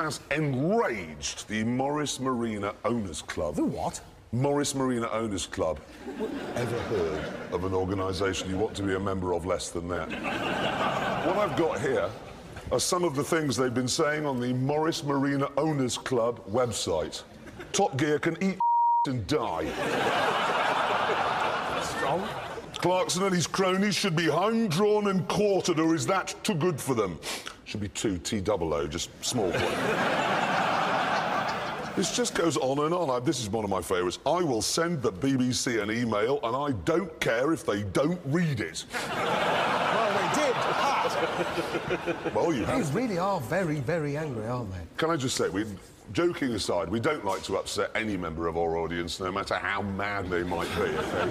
has enraged the Morris Marina Owners Club. The what? Morris Marina Owners Club. Ever heard of an organisation you want to be a member of less than that? what I've got here are some of the things they've been saying on the Morris Marina Owners Club website. Top Gear can eat and die. Strong. Clarkson and his cronies should be hung, drawn, and quartered, or is that too good for them? Should be two T double O, just small. Point. this just goes on and on. I, this is one of my favourites. I will send the BBC an email, and I don't care if they don't read it. Well, they did. Well, you They have. really are very, very angry, aren't they? Can I just say, we, joking aside, we don't like to upset any member of our audience, no matter how mad they might be. Okay?